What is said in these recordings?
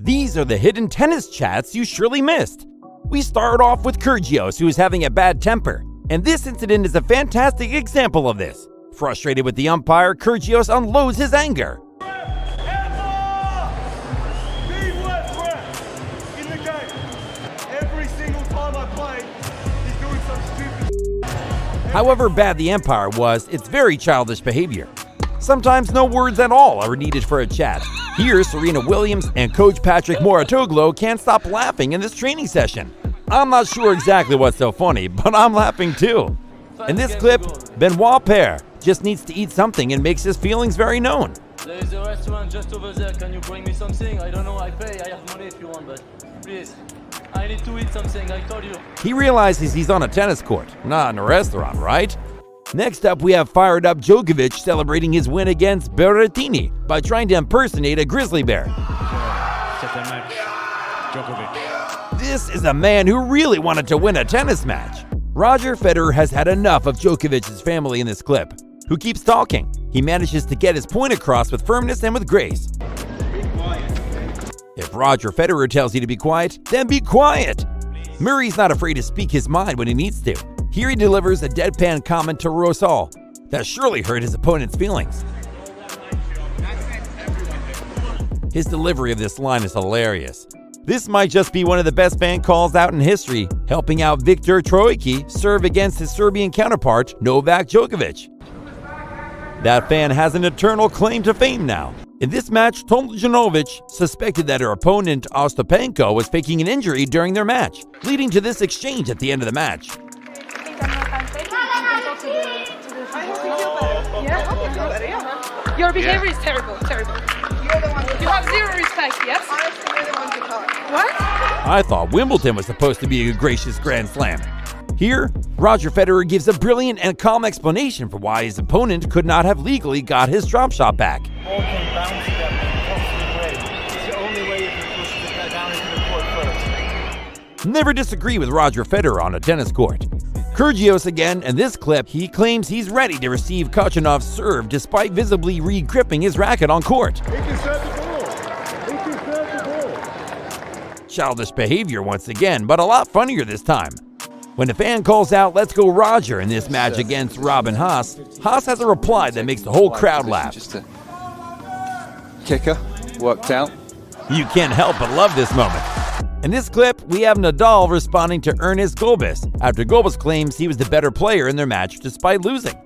These are the hidden tennis chats you surely missed. We start off with Kyrgios, who is having a bad temper, and this incident is a fantastic example of this. Frustrated with the umpire, Kyrgios unloads his anger. However bad the umpire was, it's very childish behavior. Sometimes no words at all are needed for a chat. Here, Serena Williams and coach Patrick Mouratoglou can't stop laughing in this training session. I'm not sure exactly what's so funny, but I'm laughing too. In this clip, Benoit Paire just needs to eat something and makes his feelings very known. There is a restaurant just over there. Can you bring me something? I don't know. I pay. I have money if you want, but please. I need to eat something. I told you. He realizes he's on a tennis court, not in a restaurant, right? Next up, we have fired up Djokovic celebrating his win against Berrettini by trying to impersonate a grizzly bear. This is a man who really wanted to win a tennis match. Roger Federer has had enough of Djokovic's family in this clip, who keeps talking. He manages to get his point across with firmness and with grace. If Roger Federer tells you to be quiet, then be quiet. Murray's not afraid to speak his mind when he needs to. Here he delivers a deadpan comment to Rosol that surely hurt his opponent's feelings. His delivery of this line is hilarious. This might just be one of the best fan calls out in history, helping out Viktor Troicki serve against his Serbian counterpart, Novak Djokovic. That fan has an eternal claim to fame now. In this match, Tomljanovic suspected that her opponent Ostapenko was faking an injury during their match, leading to this exchange at the end of the match. Your behavior is terrible, terrible. You're the one to You have zero respect, yes? Honestly, you're the one to talk. What? I thought Wimbledon was supposed to be a gracious Grand Slam. Here, Roger Federer gives a brilliant and calm explanation for why his opponent could not have legally got his drop shot back. ball can bounce them in a positive way. It's the only way you can push the guy down into the court first. Never disagree with Roger Federer on a tennis court. Kyrgios again, in this clip, he claims he's ready to receive Khachanov's serve despite visibly re-gripping his racket on court. Childish behavior once again, but a lot funnier this time. When a fan calls out, let's go Roger in this match against Robin Haase, Haase has a reply that makes the whole crowd laugh. Just a kicker, worked out. You can't help but love this moment. In this clip, we have Nadal responding to Ernest Gulbis after Gulbis claims he was the better player in their match despite losing.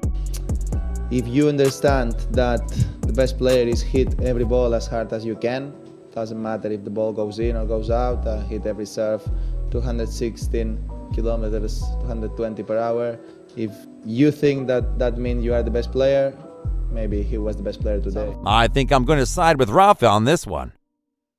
if you understand that the best player is hit every ball as hard as you can, doesn't matter if the ball goes in or goes out, uh, hit every serve 216 kilometers, 220 per hour. If you think that that means you are the best player, maybe he was the best player today. I think I'm going to side with Rafa on this one.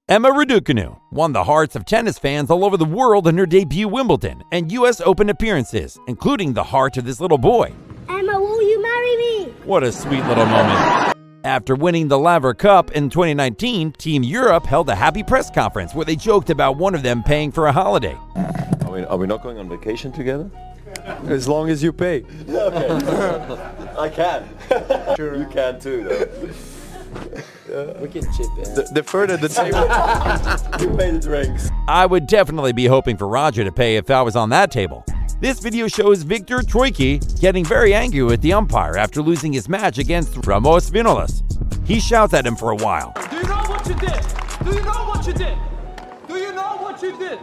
Emma Raducanu won the hearts of tennis fans all over the world in her debut Wimbledon and US Open appearances, including the heart of this little boy. Emma, will you marry me? What a sweet little moment. After winning the Laver Cup in 2019, Team Europe held a happy press conference where they joked about one of them paying for a holiday. Are we, are we not going on vacation together? As long as you pay. okay. I can. Sure. You can too, though. We can chip in. The, the further the table. You pay the drinks. I would definitely be hoping for Roger to pay if I was on that table. This video shows Viktor Troicki getting very angry with the umpire after losing his match against Ramos Vinolas. He shouts at him for a while. Do you know what you did? Do you know what you did? Do you know what you did?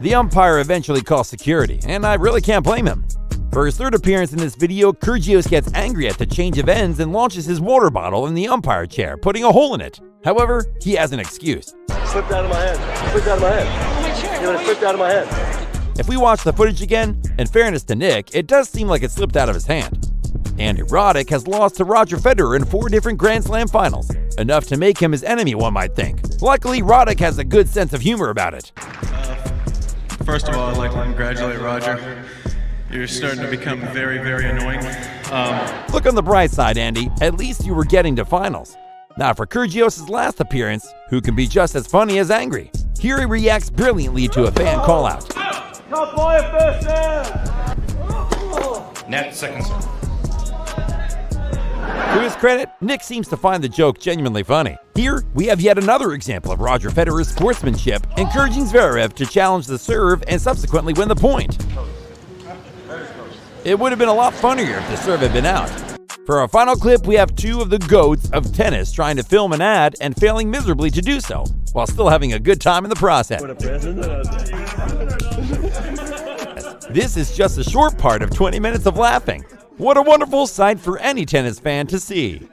The umpire eventually calls security, and I really can't blame him. For his third appearance in this video, Kyrgios gets angry at the change of ends and launches his water bottle in the umpire chair, putting a hole in it. However, he has an excuse. Slipped out of my hand. Slipped out of my hand. You know, it slipped out of my hand. If we watch the footage again, in fairness to Nick, it does seem like it slipped out of his hand. Andy Roddick has lost to Roger Federer in four different Grand Slam finals, enough to make him his enemy, one might think. Luckily, Roddick has a good sense of humor about it. Uh, first of all, I'd like to congratulate Roger. You're starting to become very, very annoying. Um, Look on the bright side, Andy. At least you were getting to finals. Now for Kyrgios' last appearance, who can be just as funny as angry. Here he reacts brilliantly to a fan call-out. Top boy, first serve. net second serve. To his credit, Nick seems to find the joke genuinely funny. Here, we have yet another example of Roger Federer's sportsmanship, encouraging Zverev to challenge the serve and subsequently win the point. It would have been a lot funnier if the serve had been out. For our final clip, we have two of the goats of tennis trying to film an ad and failing miserably to do so, while still having a good time in the process. This is just a short part of 20 minutes of laughing. What a wonderful sight for any tennis fan to see.